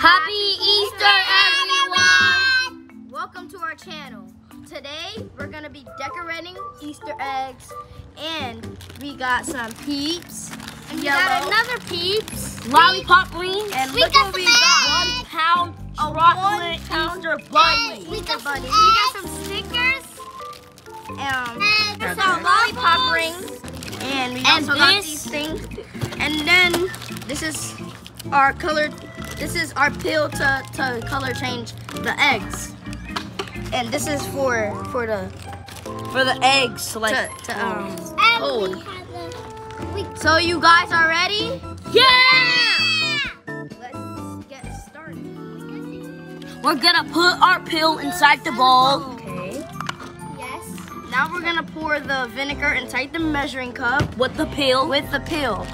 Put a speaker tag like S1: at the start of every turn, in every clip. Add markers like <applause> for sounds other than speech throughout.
S1: Happy Easter, everyone!
S2: Welcome to our channel. Today we're gonna be decorating Easter eggs, and we got some peeps.
S1: And we
S2: yellow,
S1: got another peeps.
S3: Lollipop rings.
S2: and
S1: we
S2: look
S1: got
S2: what we got.
S3: One pound
S2: A
S3: chocolate
S2: one-pound
S3: Easter bunny.
S1: We got
S2: bunny.
S1: some
S2: We got some stickers. Um,
S1: Eggs.
S2: some lollipop rings, and we
S3: And
S2: also got these things. And then this is our colored. This is our pill to, to color change the eggs. And this is for for the
S3: For the eggs, like
S2: to, to um
S1: And
S2: hold.
S1: we the, we,
S2: So you guys are ready?
S3: yeah.
S2: Let's get started.
S3: We're gonna put our pill inside the bowl.
S2: Okay.
S1: yes.
S2: Now we're gonna pour the vinegar inside the measuring cup
S3: With the pill.
S2: with the pill.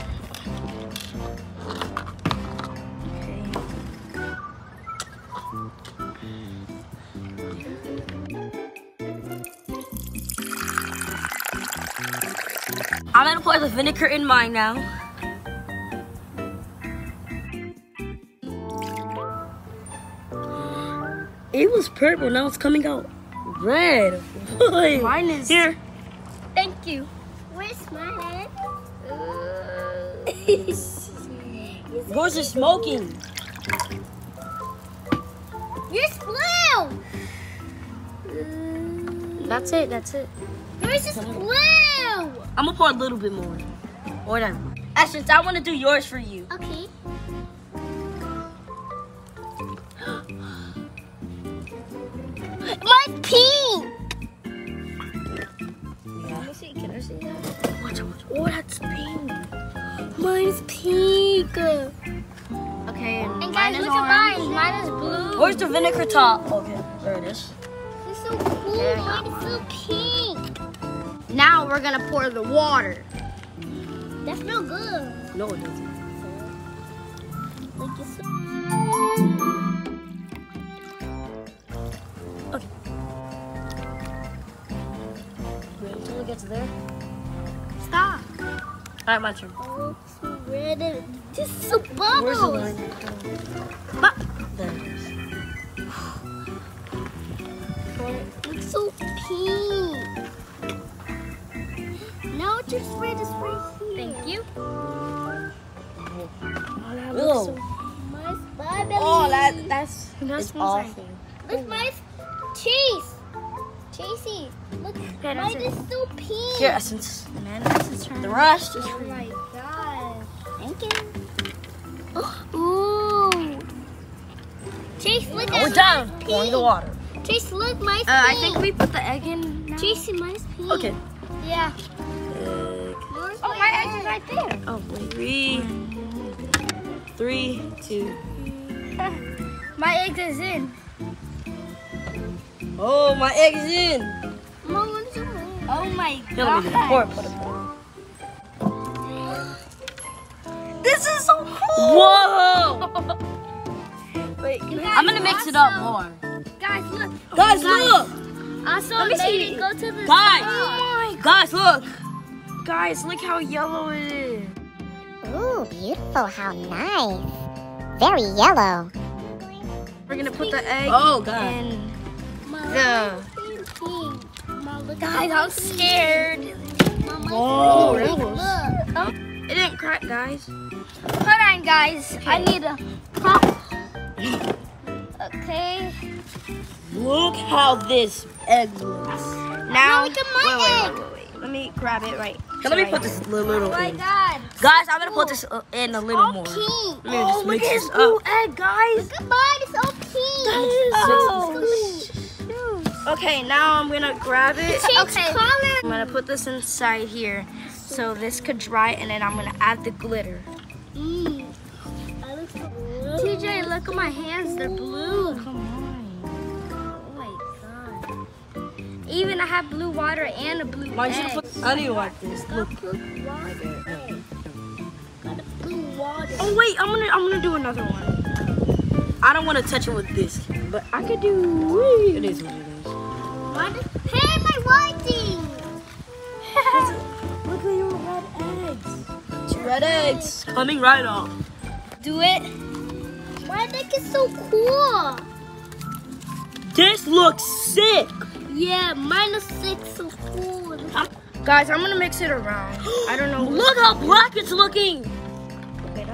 S3: The vinegar in mine now. It was purple, now it's coming out red.
S2: Mine is-
S3: here.
S1: Thank you. Where's my head? <laughs>
S3: Yours is smoking.
S1: Yours blue.
S2: That's it. That's it.
S1: Yours is blue.
S3: I'm gonna pour a little bit more. Or that. Essence, I wanna do yours for you.
S1: Okay. <gasps> Mine's pink.
S2: See. Can I see that?
S3: Watch, watch. Oh, that's pink.
S1: Mine's pink.
S2: Okay. And,
S1: And
S2: mine
S1: guys,
S2: is
S1: look
S2: orange.
S1: at mine. Mine is blue.
S3: Where's the vinegar top? Okay, there it is.
S1: It's so cool. Mine is so pink.
S2: Now we're gonna pour the water.
S1: That's real good.
S3: No, it doesn't.
S1: It's so
S3: Wait until it gets there.
S2: Stop.
S3: Alright, my turn.
S1: oh, so red and just so bubbles.
S3: Where's the line?
S2: But
S3: There it is.
S1: It looks so pink. No, it's just red. Right here.
S2: thank you.
S3: Whoa.
S1: Mine's bubbly.
S3: Oh, that that's
S2: That's
S3: it's awful.
S1: Look, mine's cheese. Chasey, look,
S2: Okay, that's
S1: mine
S2: it.
S1: is so pink.
S3: Here, Essence.
S2: And then this is
S3: The rest is
S1: Oh
S3: for
S1: my god. Thank you. Ooh. Chase, look
S3: Oh, we're
S1: at
S3: done. Pouring the water.
S1: Chase, look, mine's
S2: Uh, I think we put the egg in. Now.
S1: Chase, mine's pink.
S3: Okay.
S1: Yeah.
S2: Oh, my egg is right there.
S3: Oh, wait. Three. Three, two. <laughs>
S2: My egg is in.
S3: Oh, my egg is in.
S1: Mom, what's your egg?
S2: Oh my
S3: god. it. <gasps>
S2: This is so cool.
S3: Whoa! <laughs>
S2: Wait,
S3: I'm gonna mix it up more.
S2: Guys, look.
S3: Guys, look!
S1: Also,
S2: Let me see.
S1: go to the
S3: Guys!
S1: side.
S3: Guys, look!
S2: Guys, look how yellow it is.
S4: Ooh, beautiful. How nice. Very yellow.
S2: We're gonna put the egg
S3: Oh, God.
S2: in
S1: Mom,
S2: the.
S1: mine's pink. Mom, look
S2: Guys, I'm scared.
S1: Mom, mine's
S3: Whoa,
S1: pink.
S3: that
S1: Look.
S2: It didn't crack, guys. Hold on, guys. I need a pop. Okay.
S3: Look how this egg looks.
S2: Now,
S1: look at my
S2: wait, wait,
S1: egg.
S2: wait, wait, wait. Let me grab it right.
S3: Here, let me put
S2: here.
S3: this little, little
S1: Oh my
S3: in.
S1: god.
S3: Guys, I'm gonna put this uh, in a little
S1: All
S3: more.
S1: pink.
S2: Oh, look at his
S3: this
S2: blue
S3: up.
S2: egg, guys.
S1: Look at mine. It's all pink.
S2: Oh. Okay, now I'm gonna grab it.
S1: Change
S2: Okay.
S1: color.
S2: I'm gonna put this inside here so this could dry, and then I'm gonna add the glitter.
S1: Mm. That looks so.
S2: TJ, look at my hands. They're blue. Even I have blue water and a blue
S3: Mine
S2: egg.
S3: should put. I need to like this. Look.
S1: Blue water.
S2: Oh wait, I'm gonna I'm gonna do another one.
S3: I don't want to touch it with this, but I could do. It is what it is.
S1: What? Hey, my whiting. <laughs>
S2: Look at your red eggs.
S3: Two red eggs coming right off.
S2: Do it.
S1: My deck is so cool.
S3: This looks sick.
S1: Yeah, minus six so cool.
S2: Guys, I'm gonna mix it around. I don't know. <gasps>
S3: Look how black it's looking.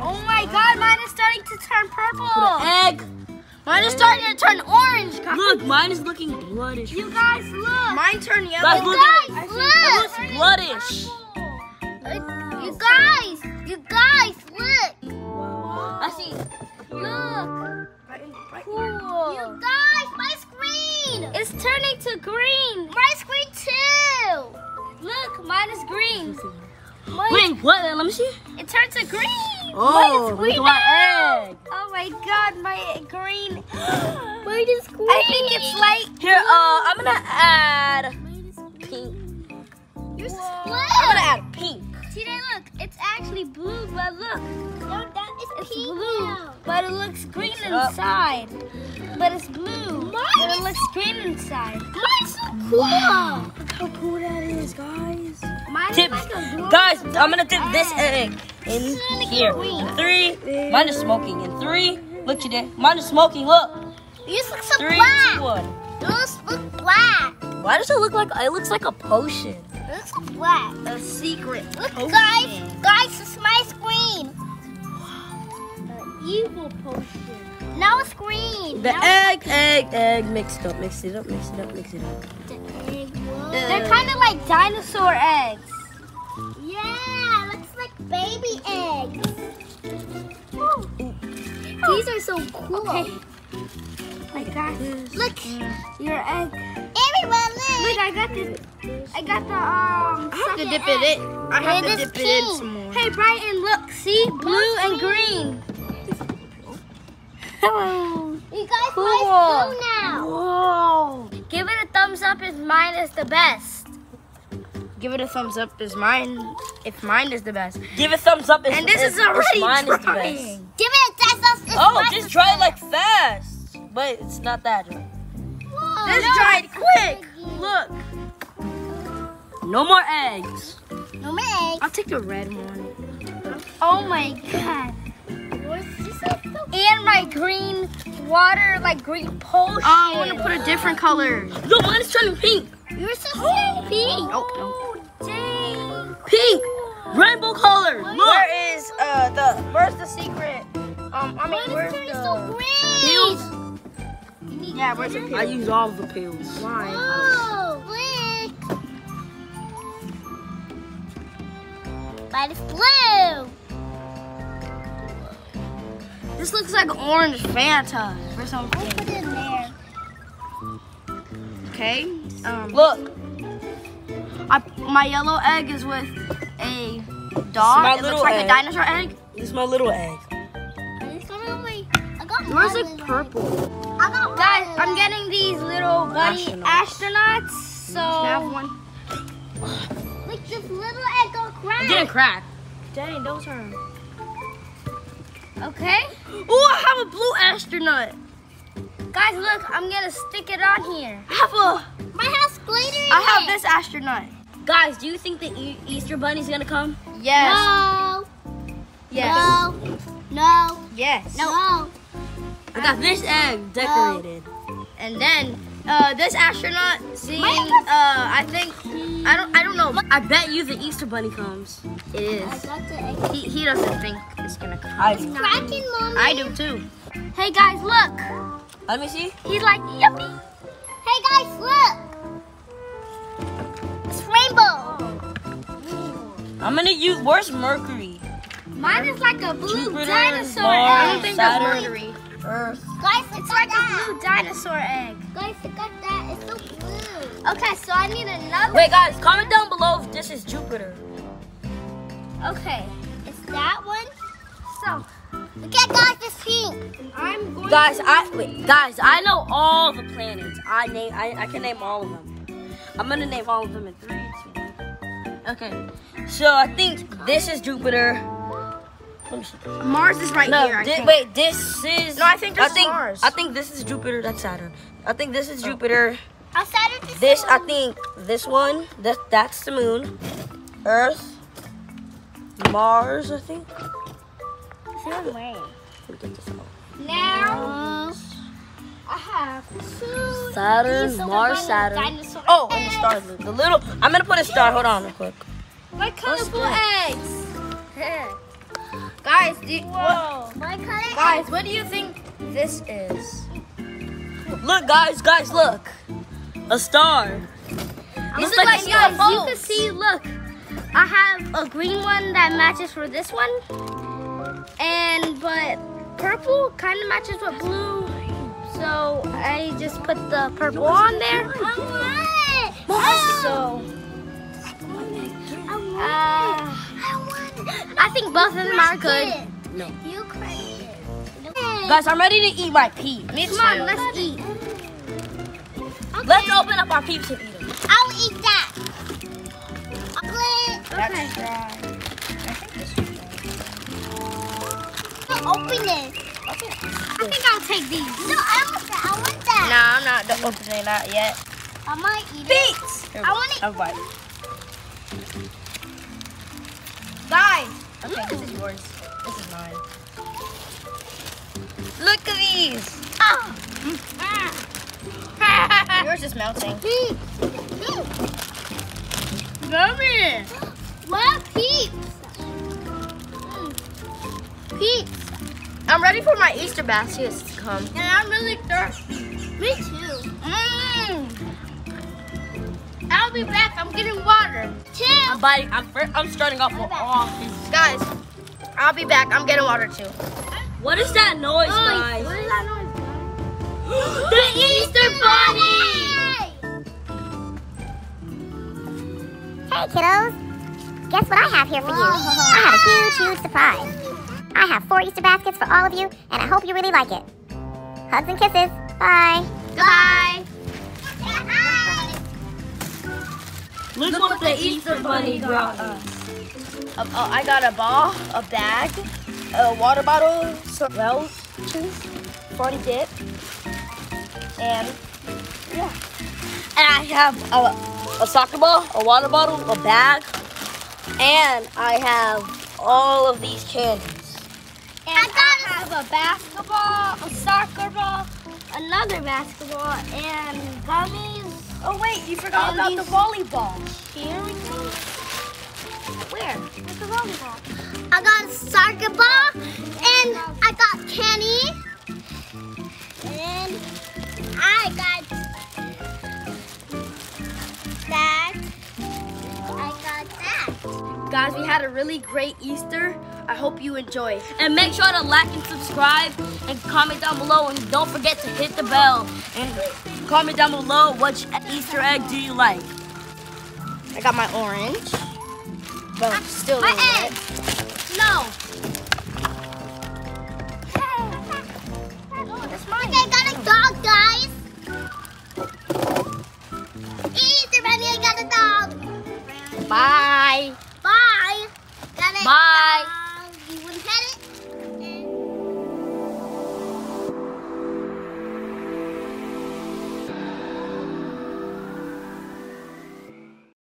S2: Oh my god, mine is starting to turn purple.
S3: Egg.
S2: Mine is starting to turn orange. guys.
S3: Look, mine is looking bloodish.
S2: You guys, look. Mine turned yellow.
S3: Guys, look
S1: Guys,
S3: at it.
S1: look.
S3: It looks bloodish.
S1: You guys, you guys, look.
S3: I see.
S1: Look.
S2: Cool.
S1: You guys, my screen.
S2: It's turning to green.
S1: My green too.
S2: Look, mine is green.
S3: Wait, what? Let me see.
S2: It turned to green.
S3: Oh,
S2: is
S3: look at my egg.
S2: Oh my god, my green. <gasps>
S1: Mine is green.
S2: I think it's light.
S3: Here, uh, I'm gonna add pink.
S1: You're
S3: I'm gonna add pink.
S2: TJ, look, it's actually blue, but look, But it looks green
S3: Mix it up.
S2: inside. But it's blue.
S1: Mine
S2: but it looks green inside.
S1: Mine's so cool.
S2: Look how cool that is, guys. Mine
S3: Dip,
S2: like
S3: guys, I'm gonna dip this
S2: egg.
S3: in here. In three, mine is smoking. In three, look today, mine is smoking. Look,
S1: Yours looks so
S3: three,
S1: black.
S3: two, one.
S1: Yours look black.
S3: Why does it look like it looks like a potion?
S1: It looks black.
S2: A secret.
S1: Look, guys, guys, it's my screen.
S2: Evil potion.
S1: Now it's green.
S3: The
S1: now
S3: egg, egg, egg, mixed up, mix it up, mix it up, mix it up.
S1: the egg. Whoa.
S2: They're kind of like dinosaur eggs.
S1: Yeah, looks like baby eggs. These are so cool.
S2: Okay. I got
S1: Look,
S2: your egg.
S1: everyone,
S2: Look,
S1: look.
S2: I got this. I got the um. I have to dip
S1: egg.
S2: it in. I have
S1: Wait,
S2: to
S1: it's
S2: dip it in some more. Hey, Brighton, look. See? Blue and green. Hello. <laughs>
S1: You guys,
S2: Cool.
S1: mine's blue now.
S2: Whoa. Give it a thumbs up if mine is the best. Give it a thumbs up if mine if mine is the best.
S3: Give it thumbs up. If,
S2: And this
S3: if,
S2: is already
S3: if mine is the best.
S1: Give it a test. It's
S3: Oh,
S1: mine
S3: just
S1: is
S3: dry it like fast, but it's not that dry.
S1: Whoa,
S2: This
S1: no,
S2: dried
S1: it's
S2: quick.
S1: eggy.
S2: Look.
S3: No more eggs.
S1: No more eggs.
S2: I'll take the red one. Oh my god.
S1: Yours is so cool.
S2: And my green water, like green potion. Oh, I want to put a different color.
S3: No, mine is turning pink.
S1: Yours is so pink.
S2: Oh, dang.
S3: Pink. Rainbow color. Look.
S2: Where is uh the where's the secret? Um, I mean
S1: Mine
S2: where's the
S1: so green.
S3: Pills.
S2: yeah where's the pills?
S3: I use all of the pills.
S2: Why?
S1: Oh, blue. Mine is blue.
S2: This looks like orange Fanta or
S1: I'll put it in there.
S2: Okay. Um,
S3: Look,
S2: I, my yellow egg is with a dog. it
S3: little
S2: looks like
S3: egg.
S2: a dinosaur egg.
S3: this is my little egg.
S1: I just got on my. I got
S2: Yours
S1: mine
S2: purple.
S1: I got
S2: Guys, I'm getting these little bunny
S3: Astronauts.
S2: astronauts. So have one. <sighs>
S1: Like this little egg got
S3: It didn't crack.
S2: Dang, those are. Okay.
S3: Oh, I have a blue astronaut.
S2: Guys, look, I'm gonna stick it on here.
S3: I have a.
S1: My house glitter
S2: I have
S1: it.
S2: this astronaut.
S3: Guys, do you think the e- Easter Bunny's gonna come?
S2: Yes.
S1: No.
S2: Yes.
S1: No. No.
S2: Yes.
S1: No.
S3: I got this egg decorated.
S2: And then uh, this astronaut seeing uh, I think I don't I don't know.
S3: I bet you the Easter Bunny comes.
S2: It
S1: I
S2: is.
S1: got the egg.
S2: He, he doesn't think it's gonna come.
S3: I
S1: cracking, mommy.
S2: I do too. Hey guys, look.
S3: Let me see.
S2: He's like yuppie.
S1: Hey guys, look. It's rainbow.
S3: I'm gonna use. Where's Mercury?
S2: Mine is like a blue
S3: Jupiter,
S2: dinosaur
S3: Mars.
S2: I don't think
S3: Saturn.
S2: that's Mercury.
S3: Earth.
S1: Guys,
S2: It's like a blue dinosaur egg.
S1: Guys, I got that. It's so blue.
S2: Okay, so I need another.
S3: Wait, guys, comment down below if this is Jupiter.
S2: Okay,
S1: It's that one.
S2: so
S1: Okay, guys, it's pink.
S2: I'm going.
S3: Guys, I wait, guys, I know all the planets. I name. I, I can name all of them. I'm gonna name all of them in three, two. Okay. So I think this is Jupiter. Let me see.
S2: Mars is right
S3: No,
S2: here. I
S3: thi-
S2: think.
S3: wait. This is.
S2: No, I think this
S3: I
S2: is
S3: think,
S2: Mars.
S3: I think this is Jupiter. That's Saturn. I think this is Jupiter.
S1: Oh, Outside of this.
S3: This, I think, this one. That that's the moon. Earth. Mars, I think.
S1: No way.
S3: Let me get this out.
S1: Now I have two.
S3: Saturn, Mars, Saturn.
S1: dinosaur
S3: Oh, and the
S1: eggs.
S3: stars. The little. I'm gonna put a star. Hold on, real quick.
S2: My colorful
S3: that?
S2: eggs. <laughs> guys, do you, what,
S1: Whoa.
S2: Guys, what do you think this is?
S3: Look, guys, guys, look. A star.
S2: This is like,
S3: like
S2: guys, you can see. Look, I have a green one that matches for this one, and but purple kind of matches with blue. So I just put the purple on there.
S1: I want.
S2: So think both of them are good.
S3: No.
S1: You crazy.
S3: Guys, I'm ready to eat my peep.
S2: Me Come on, let's eat.
S3: Let's open up our peeps and eat them.
S1: I'll eat that. Chocolate.
S2: Okay.
S1: Open it.
S2: I think I'll take these.
S1: No, I want that. I want that.
S3: Nah, I'm not opening that yet.
S1: I might eat it.
S3: Peeps. Here,
S1: I want it.
S3: Have a bite.
S2: Guys,
S3: Okay, this is yours. This is mine. Look at these. <laughs> Yours is melting.
S2: Yummy.
S1: What peeps? Mm. Peeps.
S3: I'm ready for my Easter baskets to come.
S2: And I'm really thirsty.
S1: Me too.
S2: Mmm. I'll be back. I'm getting water.
S1: Two.
S3: I'm biting. I'm I'm starting off with all these.
S2: Guys, I'll be back. I'm getting water too.
S3: What is that noise, guys?
S2: What is that noise? <gasps>
S3: the Easter Bunny.
S4: Hey, kiddos. Guess what I have here for you? I have a huge, huge surprise. I have four Easter baskets for all of you, and I hope you really like it. Hugs and kisses. Bye.
S2: Goodbye. <laughs>
S3: Look, what the Easter Bunny brought us. Uh, uh, I got a ball, a bag, a water bottle, some Welch's, 40 dip, and yeah. And I have a, a soccer ball, a water bottle, a bag, and I have all of these candies.
S2: And I, have a basketball, a soccer ball, another basketball, and gummies.
S3: Oh wait, you forgot
S2: And
S3: about
S2: these-
S3: the volleyball.
S2: Here we go. Where? Where's the volleyball?
S1: I got a soccer ball and I got Kenny and I got that. I got that.
S3: Guys, we had a really great Easter. I hope you enjoy. And make sure to like and subscribe and comment down below. And don't forget to hit the bell. And comment down below which Easter egg do you like. I got my orange. But I'm still
S1: My egg.
S3: red.
S1: No.